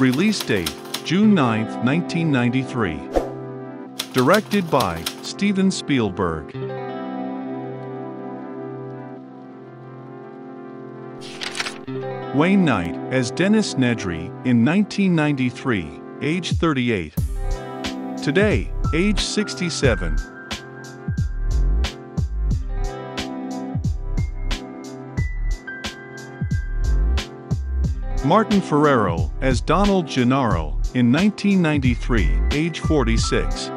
Release date June 9, 1993. Directed by Steven Spielberg. Wayne Knight as Dennis Nedry in 1993, age 38. Today, age 67. Martin Ferrero as Donald Gennaro in 1993, age 46.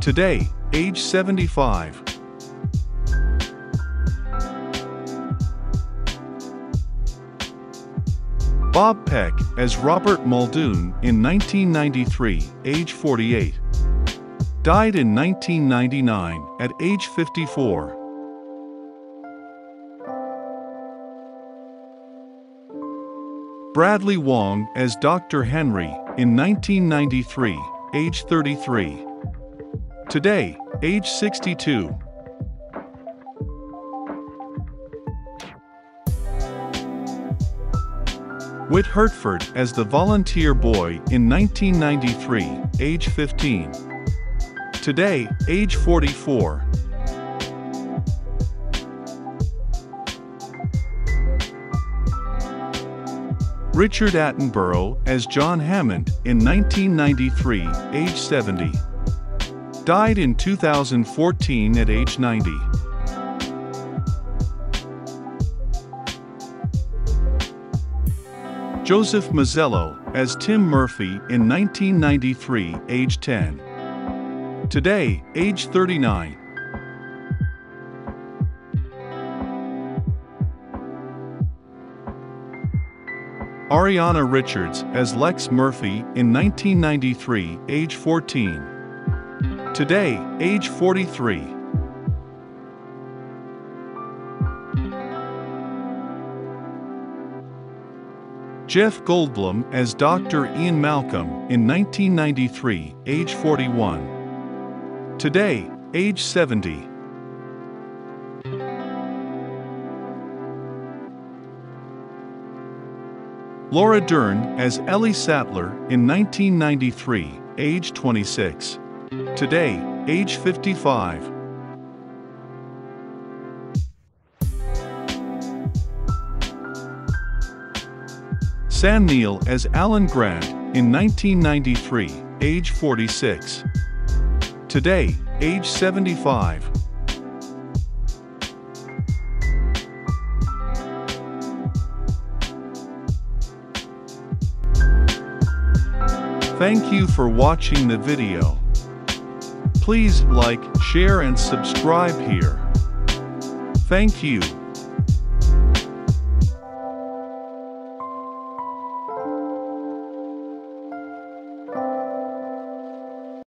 Today, age 75. Bob Peck as Robert Muldoon in 1993, age 48. Died in 1999 at age 54. Bradley Wong as Dr. Henry in 1993, age 33. Today, age 62. Whit Hertford as the volunteer boy in 1993, age 15. Today, age 44. Richard Attenborough as John Hammond in 1993, age 70. Died in 2014 at age 90. Joseph Mazzello as Tim Murphy in 1993, age 10. Today, age 39. Ariana Richards as Lex Murphy in 1993, age 14. Today, age 43. Jeff Goldblum as Dr. Ian Malcolm in 1993, age 41. Today, age 70. Laura Dern as Ellie Sattler in 1993, age 26. Today, age 55. Sam Neill as Alan Grant in 1993, age 46. Today, age 75. Thank you for watching the video. Please like, share and subscribe here. Thank you.